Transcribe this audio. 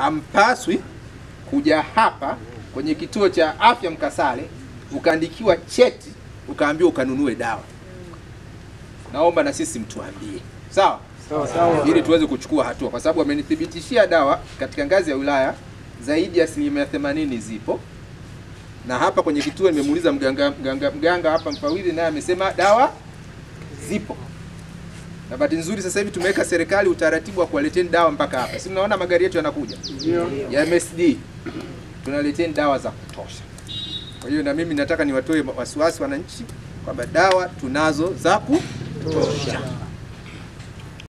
Hampaswi kuja hapa kwenye kituo cha afya Mkasale ukaandikiwa cheti ukaambiwa ukanunue dawa. Naomba na sisi mtuambie, sawa sawa, ili tuweze kuchukua hatua, kwa sababu amenithibitishia dawa katika ngazi ya wilaya zaidi ya asilimia themanini zipo, na hapa kwenye kituo nimemuuliza mganga, mganga, mganga hapa mfawidhi, naye amesema dawa zipo, na bahati nzuri sasa hivi tumeweka serikali utaratibu wa kuwaleteni dawa mpaka hapa, si mnaona magari yetu yanakuja ya MSD, tunaleteni dawa za kutosha. Kwa hiyo na mimi nataka niwatoe wasiwasi wananchi kwamba dawa tunazo za kutosha.